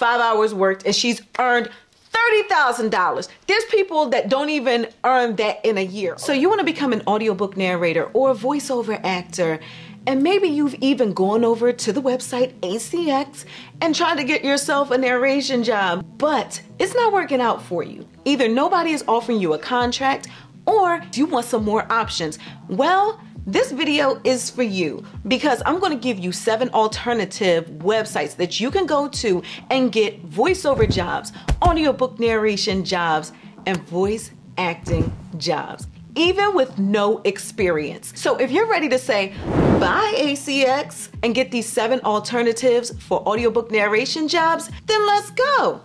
five hours worked, and she's earned $30,000. There's people that don't even earn that in a year. So you want to become an audiobook narrator or a voiceover actor. And maybe you've even gone over to the website ACX and tried to get yourself a narration job, but it's not working out for you. Either nobody is offering you a contract or you want some more options. Well, this video is for you because I'm going to give you seven alternative websites that you can go to and get voiceover jobs, audiobook narration jobs, and voice acting jobs, even with no experience. So if you're ready to say bye ACX and get these seven alternatives for audiobook narration jobs, then let's go.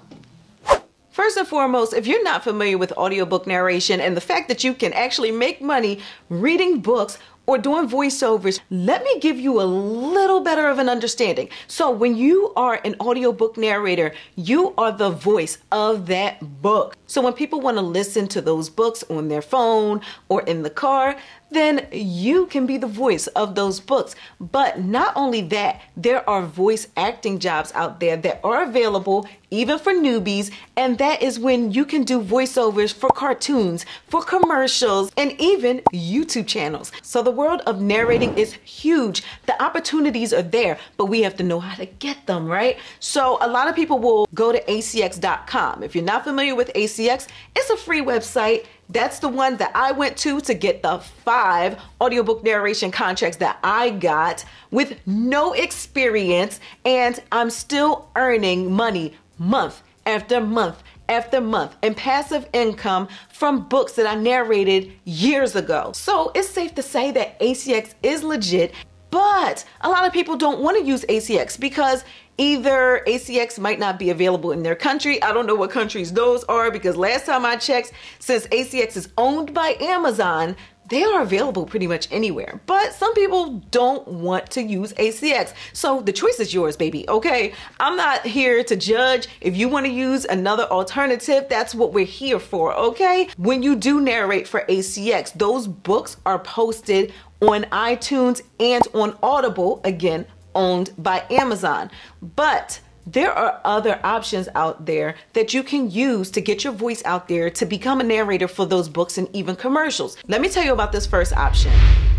First and foremost, if you're not familiar with audiobook narration and the fact that you can actually make money reading books or doing voiceovers, let me give you a little better of an understanding. So, when you are an audiobook narrator, you are the voice of that book. So, when people want to listen to those books on their phone or in the car, then you can be the voice of those books. But not only that, there are voice acting jobs out there that are available even for newbies, and that is when you can do voiceovers for cartoons, for commercials, and even YouTube channels. So the world of narrating is huge. The opportunities are there, but we have to know how to get them, right? So a lot of people will go to acx.com. If you're not familiar with ACX, it's a free website that's the one that I went to to get the five audiobook narration contracts that I got with no experience, and I'm still earning money month after month after month and passive income from books that I narrated years ago. So it's safe to say that ACX is legit, but a lot of people don't want to use ACX because Either ACX might not be available in their country. I don't know what countries those are because last time I checked, since ACX is owned by Amazon, they are available pretty much anywhere. But some people don't want to use ACX. So the choice is yours, baby, okay? I'm not here to judge. If you want to use another alternative, that's what we're here for, okay? When you do narrate for ACX, those books are posted on iTunes and on Audible, again, owned by Amazon. But there are other options out there that you can use to get your voice out there to become a narrator for those books and even commercials. Let me tell you about this first option.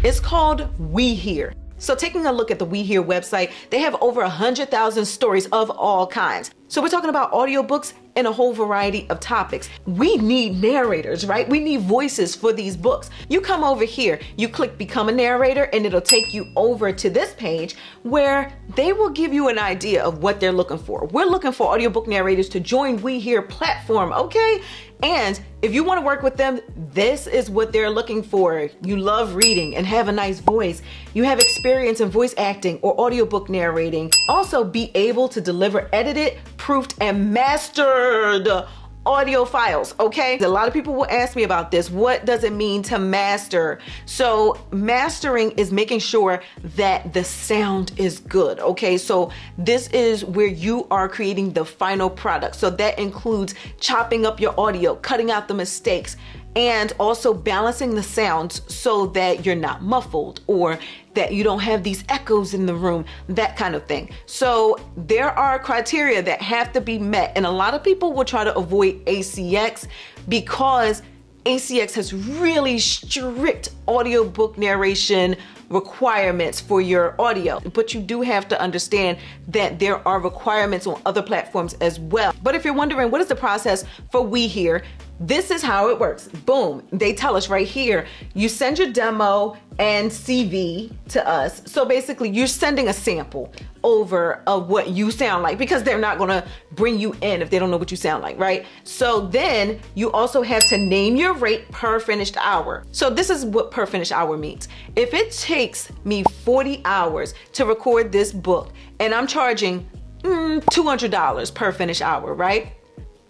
It's called We Hear. So taking a look at the We Hear website, they have over 100,000 stories of all kinds. So we're talking about audiobooks and a whole variety of topics. We need narrators, right? We need voices for these books. You come over here, you click become a narrator and it'll take you over to this page where they will give you an idea of what they're looking for. We're looking for audiobook narrators to join We Hear platform, okay? And if you want to work with them, this is what they're looking for. You love reading and have a nice voice. You have experience in voice acting or audiobook narrating. Also be able to deliver edited, proofed, and mastered audio files, okay? A lot of people will ask me about this. What does it mean to master? So mastering is making sure that the sound is good, okay? So this is where you are creating the final product. So that includes chopping up your audio, cutting out the mistakes, and also balancing the sounds so that you're not muffled or that you don't have these echoes in the room, that kind of thing. So there are criteria that have to be met, and a lot of people will try to avoid ACX because ACX has really strict audiobook narration requirements for your audio. But you do have to understand that there are requirements on other platforms as well. But if you're wondering what is the process for We Hear, this is how it works. Boom. They tell us right here, you send your demo and CV to us. So basically, you're sending a sample over of what you sound like because they're not going to bring you in if they don't know what you sound like, right? So then you also have to name your rate per finished hour. So this is what per finished hour means. If it takes me 40 hours to record this book and I'm charging mm, $200 per finished hour, right?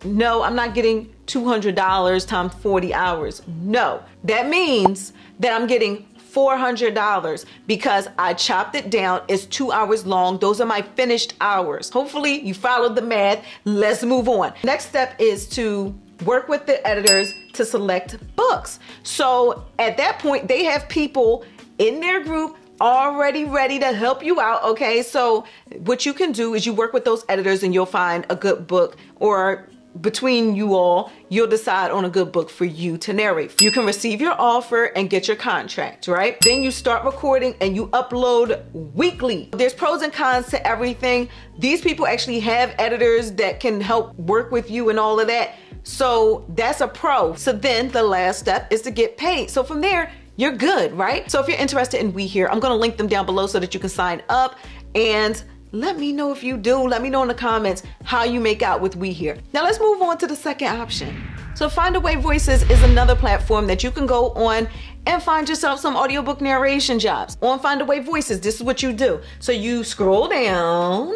No, I'm not getting $200 times 40 hours. No, that means that I'm getting $400 because I chopped it down. It's two hours long. Those are my finished hours. Hopefully you followed the math. Let's move on. Next step is to work with the editors to select books. So at that point, they have people in their group already ready to help you out. Okay, so what you can do is you work with those editors and you'll find a good book or between you all, you'll decide on a good book for you to narrate. You can receive your offer and get your contract, right? Then you start recording and you upload weekly. There's pros and cons to everything. These people actually have editors that can help work with you and all of that. So that's a pro. So then the last step is to get paid. So from there, you're good, right? So if you're interested in We Hear, I'm gonna link them down below so that you can sign up and let me know if you do. Let me know in the comments how you make out with We Hear. Now let's move on to the second option. So Find Findaway Voices is another platform that you can go on and find yourself some audiobook narration jobs. On Findaway Voices, this is what you do. So you scroll down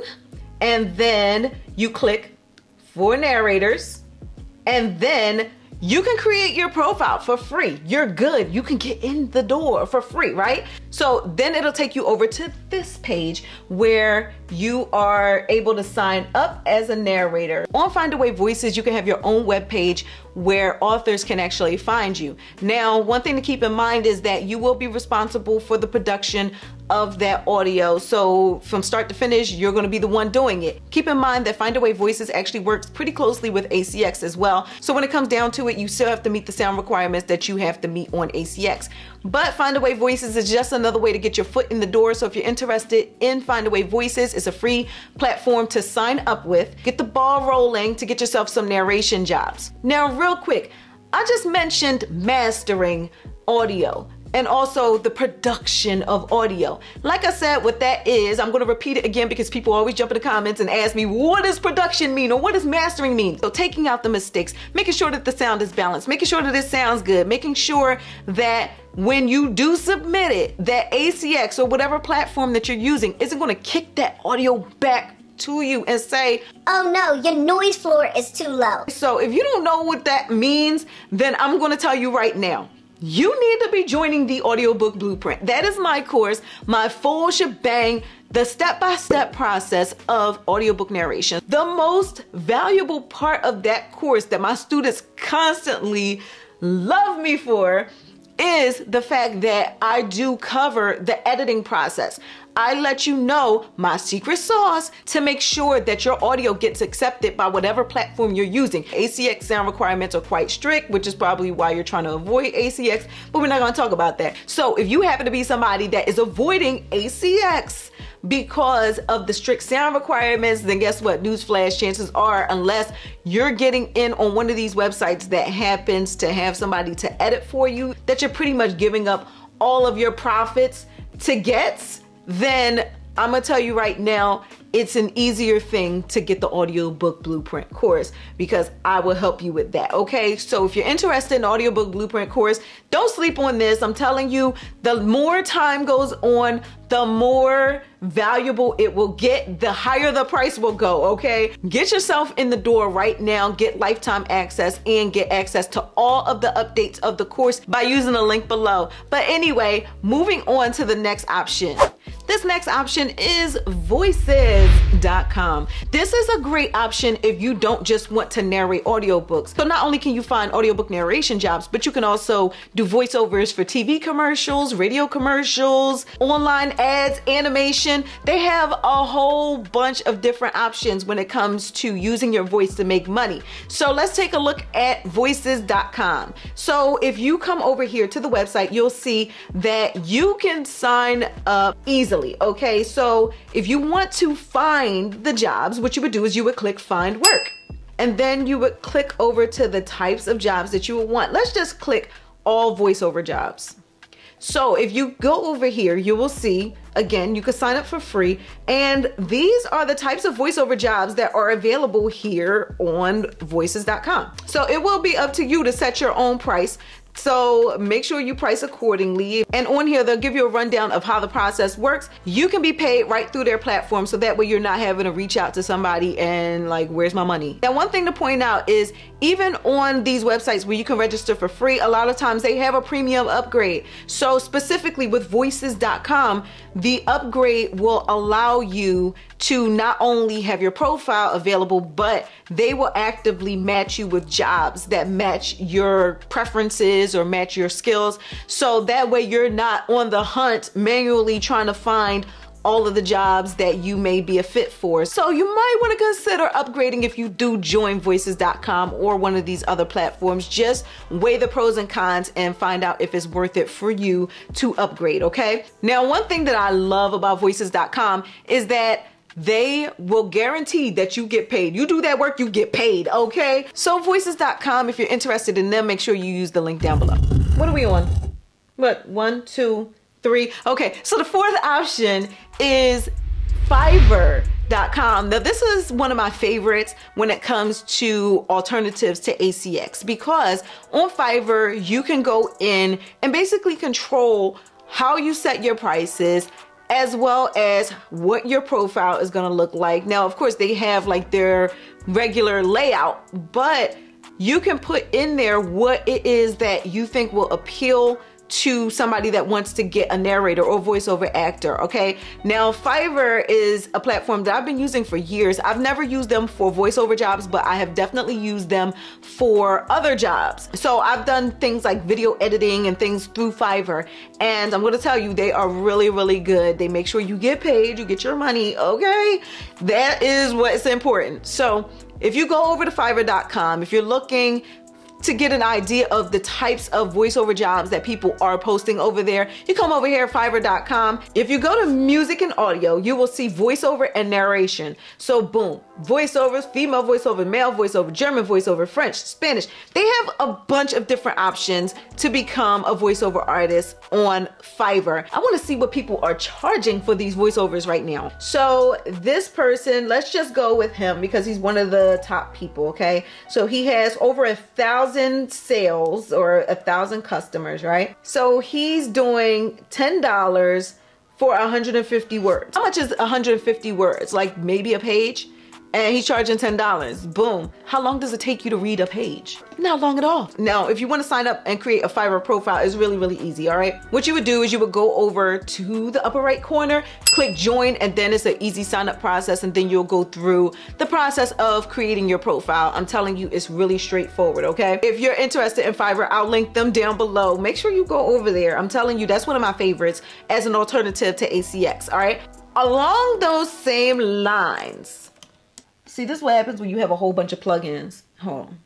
and then you click for narrators and then you can create your profile for free. You're good. You can get in the door for free, right? So then it'll take you over to this page where you are able to sign up as a narrator. On find Findaway Voices, you can have your own web page where authors can actually find you. Now, one thing to keep in mind is that you will be responsible for the production of that audio. So from start to finish, you're going to be the one doing it. Keep in mind that find Findaway Voices actually works pretty closely with ACX as well. So when it comes down to it, you still have to meet the sound requirements that you have to meet on ACX. But Find Findaway Voices is just another way to get your foot in the door. So if you're interested in Find Findaway Voices, it's a free platform to sign up with. Get the ball rolling to get yourself some narration jobs. Now, real quick, I just mentioned mastering audio and also the production of audio. Like I said, what that is, I'm gonna repeat it again because people always jump in the comments and ask me, what does production mean or what does mastering mean? So taking out the mistakes, making sure that the sound is balanced, making sure that it sounds good, making sure that when you do submit it, that ACX or whatever platform that you're using isn't gonna kick that audio back to you and say, Oh no, your noise floor is too low. So if you don't know what that means, then I'm gonna tell you right now you need to be joining the audiobook blueprint. That is my course, my full shebang, the step-by-step process of audiobook narration. The most valuable part of that course that my students constantly love me for is the fact that I do cover the editing process. I let you know my secret sauce to make sure that your audio gets accepted by whatever platform you're using. ACX sound requirements are quite strict, which is probably why you're trying to avoid ACX, but we're not gonna talk about that. So if you happen to be somebody that is avoiding ACX, because of the strict sound requirements, then guess what? Newsflash, chances are, unless you're getting in on one of these websites that happens to have somebody to edit for you, that you're pretty much giving up all of your profits to gets, then I'm gonna tell you right now, it's an easier thing to get the audiobook blueprint course because I will help you with that. Okay, so if you're interested in audiobook blueprint course, don't sleep on this. I'm telling you, the more time goes on, the more valuable it will get, the higher the price will go. Okay, get yourself in the door right now, get lifetime access, and get access to all of the updates of the course by using the link below. But anyway, moving on to the next option. This next option is voices.com. This is a great option if you don't just want to narrate audiobooks. So not only can you find audiobook narration jobs, but you can also do voiceovers for TV commercials, radio commercials, online ads, animation. They have a whole bunch of different options when it comes to using your voice to make money. So let's take a look at voices.com. So if you come over here to the website, you'll see that you can sign up easily. Okay, so if you want to find the jobs, what you would do is you would click find work. And then you would click over to the types of jobs that you would want. Let's just click all voiceover jobs. So if you go over here, you will see, again, you can sign up for free. And these are the types of voiceover jobs that are available here on voices.com. So it will be up to you to set your own price. So make sure you price accordingly. And on here, they'll give you a rundown of how the process works. You can be paid right through their platform. So that way you're not having to reach out to somebody and like, where's my money? Now, one thing to point out is even on these websites where you can register for free, a lot of times they have a premium upgrade. So specifically with voices.com, the upgrade will allow you to not only have your profile available, but they will actively match you with jobs that match your preferences is or match your skills. So that way you're not on the hunt manually trying to find all of the jobs that you may be a fit for. So you might want to consider upgrading if you do join voices.com or one of these other platforms. Just weigh the pros and cons and find out if it's worth it for you to upgrade, okay? Now, one thing that I love about voices.com is that they will guarantee that you get paid. You do that work, you get paid, okay? So voices.com, if you're interested in them, make sure you use the link down below. What are we on? What, one, two, three? Okay, so the fourth option is Fiverr.com. Now, this is one of my favorites when it comes to alternatives to ACX because on Fiverr, you can go in and basically control how you set your prices, as well as what your profile is to look like. Now, of course, they have like their regular layout, but you can put in there what it is that you think will appeal to somebody that wants to get a narrator or voiceover actor, okay? Now, Fiverr is a platform that I've been using for years. I've never used them for voiceover jobs, but I have definitely used them for other jobs. So I've done things like video editing and things through Fiverr, and I'm gonna tell you, they are really, really good. They make sure you get paid, you get your money, okay? That is what's important. So if you go over to fiverr.com, if you're looking to get an idea of the types of voiceover jobs that people are posting over there, you come over here fiverr.com. If you go to music and audio, you will see voiceover and narration. So boom, voiceovers, female voiceover, male voiceover, German voiceover, French, Spanish. They have a bunch of different options to become a voiceover artist on Fiverr. I want to see what people are charging for these voiceovers right now. So this person, let's just go with him because he's one of the top people, okay? So he has over a thousand sales or a thousand customers, right? So he's doing $10 for 150 words. How much is 150 words? Like maybe a page? And he's charging $10. Boom. How long does it take you to read a page? Not long at all. Now, if you want to sign up and create a Fiverr profile, it's really, really easy, all right? What you would do is you would go over to the upper right corner, click join, and then it's an easy sign up process, and then you'll go through the process of creating your profile. I'm telling you, it's really straightforward, okay? If you're interested in Fiverr, I'll link them down below. Make sure you go over there. I'm telling you, that's one of my favorites as an alternative to ACX, all right? Along those same lines, See, this is what happens when you have a whole bunch of plugins. Hold on.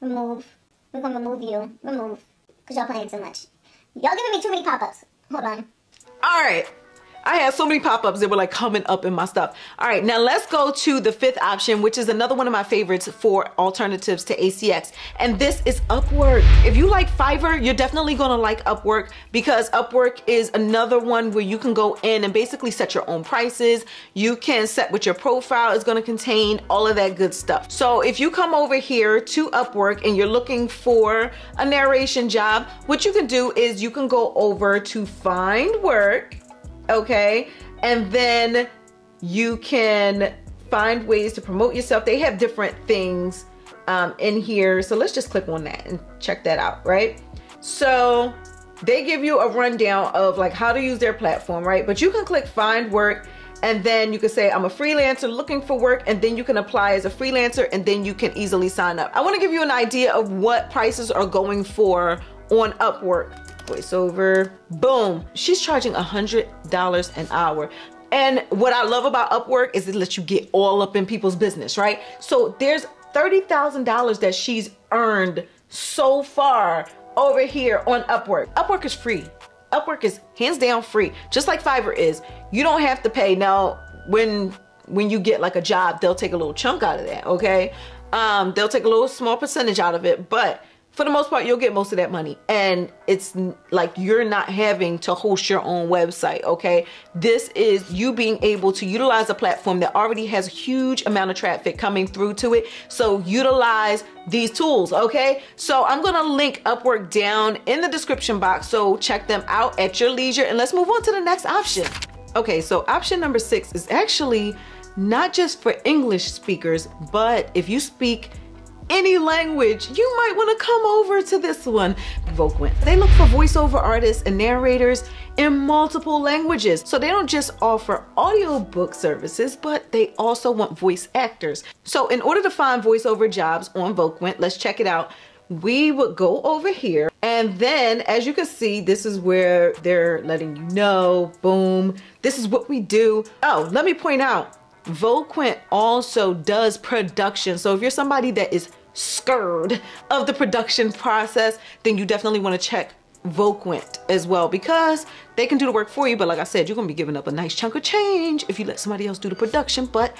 Remove. We're gonna remove you. Remove. Because y'all playing too much. Y'all giving me too many pop-ups. Hold on. All right. I had so many pop-ups that were like coming up in my stuff. All right, now let's go to the fifth option, which is another one of my favorites for alternatives to ACX. And this is Upwork. If you like Fiverr, you're definitely gonna like Upwork because Upwork is another one where you can go in and basically set your own prices. You can set what your profile is gonna contain, all of that good stuff. So if you come over here to Upwork and you're looking for a narration job, what you can do is you can go over to find work okay? And then you can find ways to promote yourself. They have different things um, in here. So let's just click on that and check that out, right? So they give you a rundown of like how to use their platform, right? But you can click find work and then you can say I'm a freelancer looking for work and then you can apply as a freelancer and then you can easily sign up. I want to give you an idea of what prices are going for on Upwork voiceover. Boom. She's charging a $100 an hour. And what I love about Upwork is it lets you get all up in people's business, right? So there's $30,000 that she's earned so far over here on Upwork. Upwork is free. Upwork is hands down free, just like Fiverr is. You don't have to pay. Now, when when you get like a job, they'll take a little chunk out of that, okay? Um, they'll take a little small percentage out of it, but for the most part, you'll get most of that money. And it's like you're not having to host your own website, okay? This is you being able to utilize a platform that already has a huge amount of traffic coming through to it. So utilize these tools, okay? So I'm gonna link Upwork down in the description box. So check them out at your leisure. And let's move on to the next option. Okay, so option number six is actually not just for English speakers, but if you speak any language, you might want to come over to this one, Voquent. They look for voiceover artists and narrators in multiple languages. So they don't just offer audiobook services, but they also want voice actors. So in order to find voiceover jobs on Voquent, let's check it out. We would go over here and then as you can see, this is where they're letting you know, boom, this is what we do. Oh, let me point out, Voquent also does production. So if you're somebody that is scared of the production process, then you definitely want to check Voquent as well because they can do the work for you. But like I said, you're gonna be giving up a nice chunk of change if you let somebody else do the production. But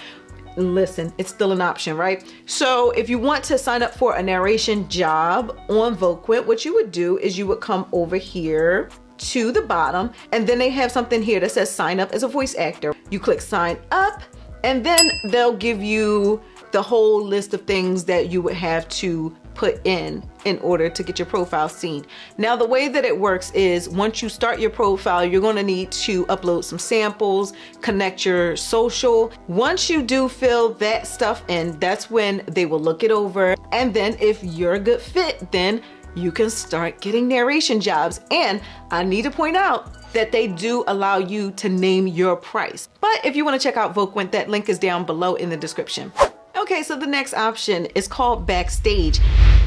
listen, it's still an option, right? So if you want to sign up for a narration job on Voquent, what you would do is you would come over here to the bottom and then they have something here that says sign up as a voice actor. You click sign up and then they'll give you the whole list of things that you would have to put in in order to get your profile seen. Now the way that it works is once you start your profile, you're gonna need to upload some samples, connect your social. Once you do fill that stuff in, that's when they will look it over. And then if you're a good fit, then you can start getting narration jobs. And I need to point out that they do allow you to name your price. But if you wanna check out Voquent, that link is down below in the description. Okay, so the next option is called Backstage.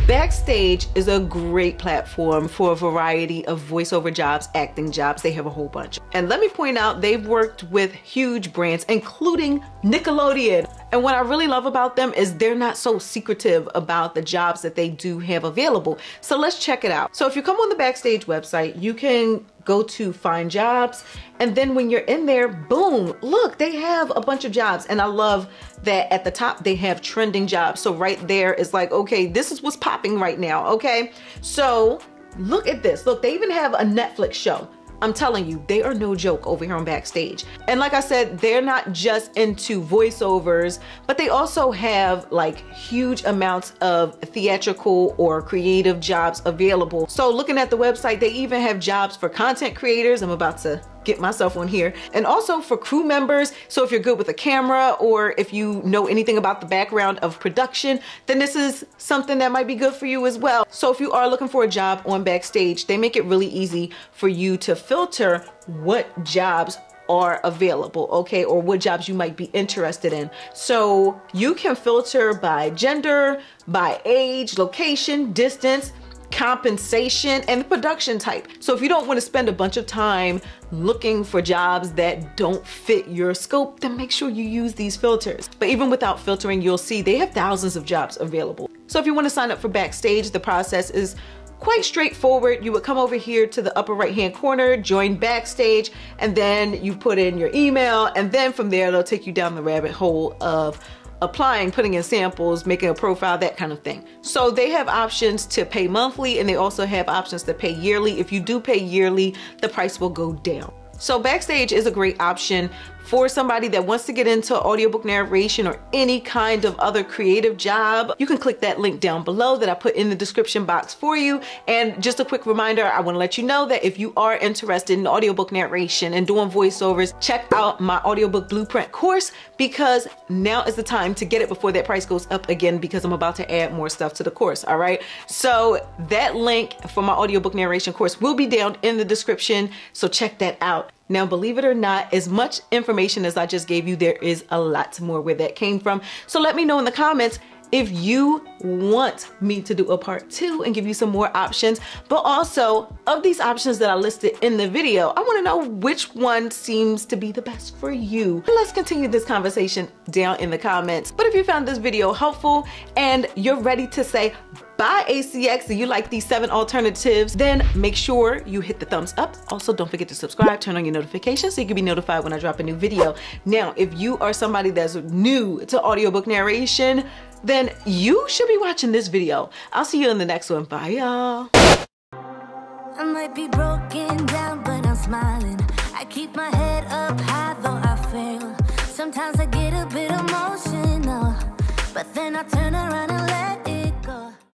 Backstage is a great platform for a variety of voiceover jobs, acting jobs. They have a whole bunch. And let me point out, they've worked with huge brands, including Nickelodeon. And what I really love about them is they're not so secretive about the jobs that they do have available. So let's check it out. So if you come on the Backstage website, you can go to find jobs. And then when you're in there, boom, look, they have a bunch of jobs. And I love that at the top they have trending jobs. So right there is like, okay, this is what's popping right now, okay? So look at this. Look, they even have a Netflix show. I'm telling you, they are no joke over here on Backstage. And like I said, they're not just into voiceovers, but they also have like huge amounts of theatrical or creative jobs available. So looking at the website, they even have jobs for content creators. I'm about to get myself on here. And also for crew members. So if you're good with a camera or if you know anything about the background of production, then this is something that might be good for you as well. So if you are looking for a job on Backstage, they make it really easy for you to filter what jobs are available, okay, or what jobs you might be interested in. So you can filter by gender, by age, location, distance, compensation, and the production type. So if you don't want to spend a bunch of time looking for jobs that don't fit your scope, then make sure you use these filters. But even without filtering, you'll see they have thousands of jobs available. So if you want to sign up for Backstage, the process is quite straightforward. You would come over here to the upper right hand corner, join Backstage, and then you put in your email, and then from there, they'll take you down the rabbit hole of applying, putting in samples, making a profile, that kind of thing. So they have options to pay monthly and they also have options to pay yearly. If you do pay yearly, the price will go down. So Backstage is a great option for somebody that wants to get into audiobook narration or any kind of other creative job, you can click that link down below that I put in the description box for you. And just a quick reminder, I wanna let you know that if you are interested in audiobook narration and doing voiceovers, check out my audiobook blueprint course because now is the time to get it before that price goes up again because I'm about to add more stuff to the course, all right? So that link for my audiobook narration course will be down in the description, so check that out. Now, believe it or not, as much information as I just gave you, there is a lot more where that came from. So let me know in the comments if you want me to do a part two and give you some more options, but also of these options that I listed in the video, I wanna know which one seems to be the best for you. Let's continue this conversation down in the comments. But if you found this video helpful and you're ready to say bye ACX and you like these seven alternatives, then make sure you hit the thumbs up. Also, don't forget to subscribe, turn on your notifications so you can be notified when I drop a new video. Now, if you are somebody that's new to audiobook narration, then you should be watching this video. I'll see you in the next one. Bye, y'all. I might be broken down, but I'm smiling. I keep my head up high, though I fail. Sometimes I get a bit emotional, but then I turn around